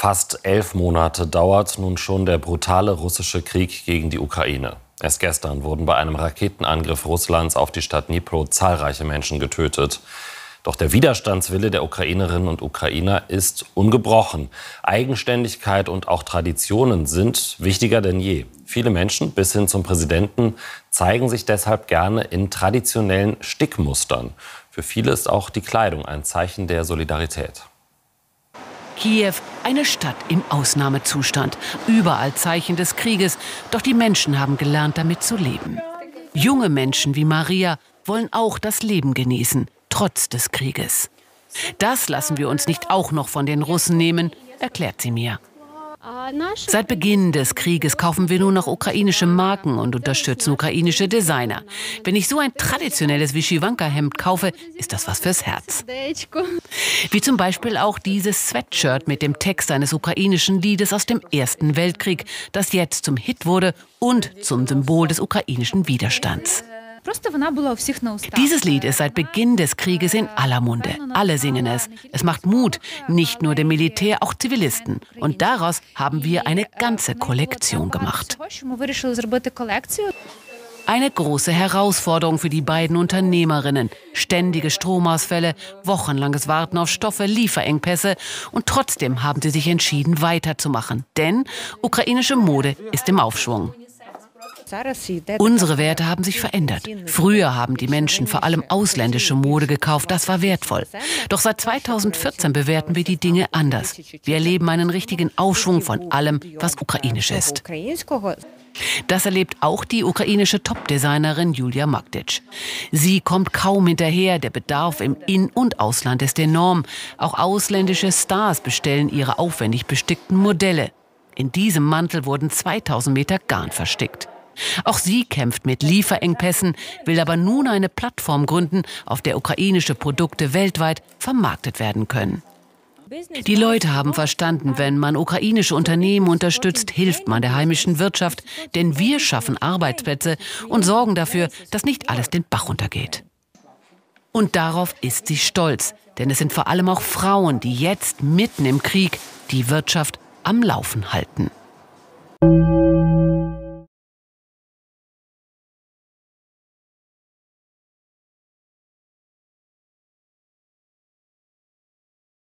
Fast elf Monate dauert nun schon der brutale russische Krieg gegen die Ukraine. Erst gestern wurden bei einem Raketenangriff Russlands auf die Stadt Dnipro zahlreiche Menschen getötet. Doch der Widerstandswille der Ukrainerinnen und Ukrainer ist ungebrochen. Eigenständigkeit und auch Traditionen sind wichtiger denn je. Viele Menschen bis hin zum Präsidenten zeigen sich deshalb gerne in traditionellen Stickmustern. Für viele ist auch die Kleidung ein Zeichen der Solidarität. Kiew, eine Stadt im Ausnahmezustand. Überall Zeichen des Krieges. Doch die Menschen haben gelernt, damit zu leben. Junge Menschen wie Maria wollen auch das Leben genießen, trotz des Krieges. Das lassen wir uns nicht auch noch von den Russen nehmen, erklärt sie mir. Seit Beginn des Krieges kaufen wir nur noch ukrainische Marken und unterstützen ukrainische Designer. Wenn ich so ein traditionelles Wischiwanka-Hemd kaufe, ist das was fürs Herz. Wie zum Beispiel auch dieses Sweatshirt mit dem Text eines ukrainischen Liedes aus dem Ersten Weltkrieg, das jetzt zum Hit wurde und zum Symbol des ukrainischen Widerstands. Dieses Lied ist seit Beginn des Krieges in aller Munde. Alle singen es. Es macht Mut, nicht nur dem Militär, auch Zivilisten. Und daraus haben wir eine ganze Kollektion gemacht. Eine große Herausforderung für die beiden Unternehmerinnen. Ständige Stromausfälle, wochenlanges Warten auf Stoffe, Lieferengpässe. Und trotzdem haben sie sich entschieden, weiterzumachen. Denn ukrainische Mode ist im Aufschwung. Unsere Werte haben sich verändert. Früher haben die Menschen vor allem ausländische Mode gekauft, das war wertvoll. Doch seit 2014 bewerten wir die Dinge anders. Wir erleben einen richtigen Aufschwung von allem, was ukrainisch ist. Das erlebt auch die ukrainische Top-Designerin Julia Magdic. Sie kommt kaum hinterher, der Bedarf im In- und Ausland ist enorm. Auch ausländische Stars bestellen ihre aufwendig bestickten Modelle. In diesem Mantel wurden 2000 Meter Garn verstickt. Auch sie kämpft mit Lieferengpässen, will aber nun eine Plattform gründen, auf der ukrainische Produkte weltweit vermarktet werden können. Die Leute haben verstanden, wenn man ukrainische Unternehmen unterstützt, hilft man der heimischen Wirtschaft, denn wir schaffen Arbeitsplätze und sorgen dafür, dass nicht alles den Bach runtergeht. Und darauf ist sie stolz, denn es sind vor allem auch Frauen, die jetzt mitten im Krieg die Wirtschaft am Laufen halten.